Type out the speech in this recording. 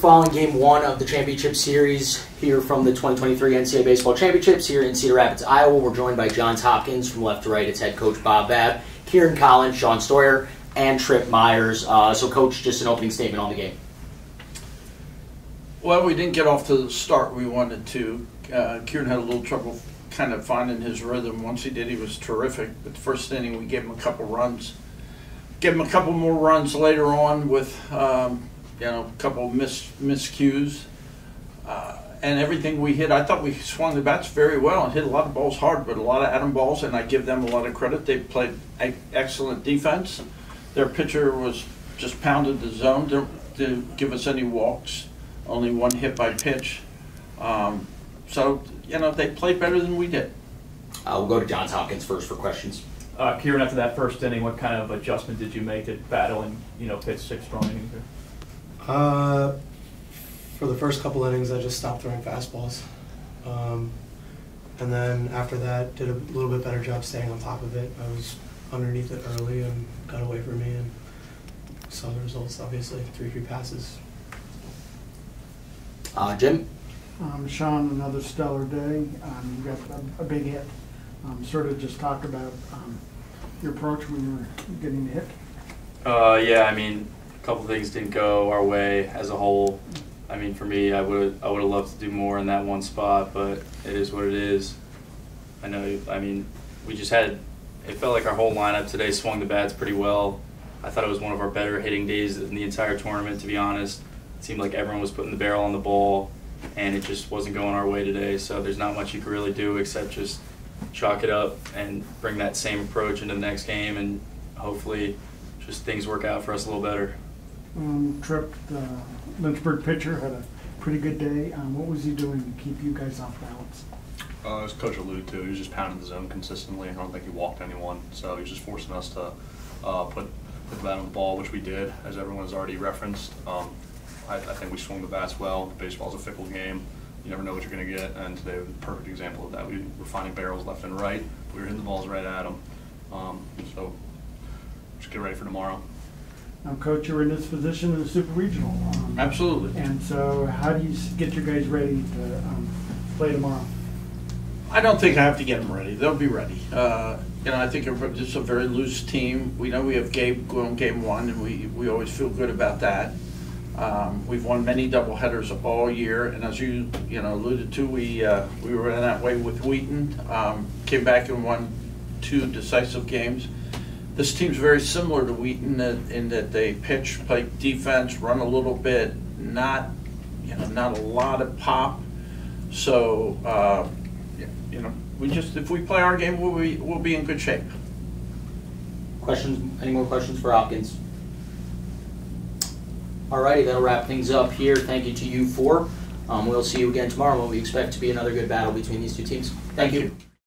Following game one of the championship series here from the 2023 NCAA Baseball Championships here in Cedar Rapids, Iowa, we're joined by Johns Hopkins from left to right. It's head coach Bob Babb, Kieran Collins, Sean Stoyer, and Trip Myers. Uh, so, coach, just an opening statement on the game. Well, we didn't get off to the start we wanted to. Uh, Kieran had a little trouble kind of finding his rhythm. Once he did, he was terrific. But the first inning, we gave him a couple runs. Gave him a couple more runs later on with, um, you know, a couple mis miscues. Uh, and everything we hit, I thought we swung the bats very well and hit a lot of balls hard, but a lot of atom balls, and I give them a lot of credit. They played excellent defense. Their pitcher was just pounded the zone to, to give us any walks. Only one hit by pitch. Um, so, you know, they played better than we did. Uh, we'll go to Johns Hopkins first for questions. Uh, Kieran, after that first inning, what kind of adjustment did you make at battling, you know, pitch six strong innings? Uh, for the first couple innings, I just stopped throwing fastballs. Um, and then after that, did a little bit better job staying on top of it. I was underneath it early and got away from me and saw the results, obviously. Three free passes. Uh, Jim? Um, Sean, another stellar day. Um, you got a, a big hit. Um, sort of just talk about um, your approach when you were getting hit. Uh, yeah, I mean, a couple things didn't go our way as a whole. I mean, for me, I would I would have loved to do more in that one spot, but it is what it is. I know. I mean, we just had. It felt like our whole lineup today swung the bats pretty well. I thought it was one of our better hitting days in the entire tournament, to be honest. It seemed like everyone was putting the barrel on the ball, and it just wasn't going our way today. So there's not much you can really do except just chalk it up and bring that same approach into the next game, and hopefully, just things work out for us a little better. Um, Tripp, the Lynchburg pitcher, had a pretty good day. Um, what was he doing to keep you guys off balance? Uh, as Coach alluded to, he was just pounding the zone consistently. I don't think he walked anyone, so he was just forcing us to uh, put, the bat on the ball, which we did, as everyone has already referenced. Um, I, I, think we swung the bats well. Baseball's a fickle game. You never know what you're going to get, and today was a perfect example of that. We were finding barrels left and right. We were hitting the balls right at them. Um, so just get ready for tomorrow. Now, Coach, you're in this position in the Super Regional. Um, Absolutely. And so, how do you get your guys ready to um, play tomorrow? I don't think I have to get them ready. They'll be ready. Uh, you know, I think it's a very loose team. We know we have Gabe going game one, and we, we always feel good about that. Um, we've won many doubleheaders all year, and as you you know alluded to, we uh, we were in that way with Wheaton. Um, came back and won two decisive games. This team's very similar to Wheaton in, in that they pitch, play defense, run a little bit, not you know not a lot of pop. So uh, you know we just if we play our game, we'll be we'll be in good shape. Questions? Any more questions for Hopkins? All Alrighty, that'll wrap things up here. Thank you to you four. Um, we'll see you again tomorrow when we expect to be another good battle between these two teams. Thank, Thank you. you.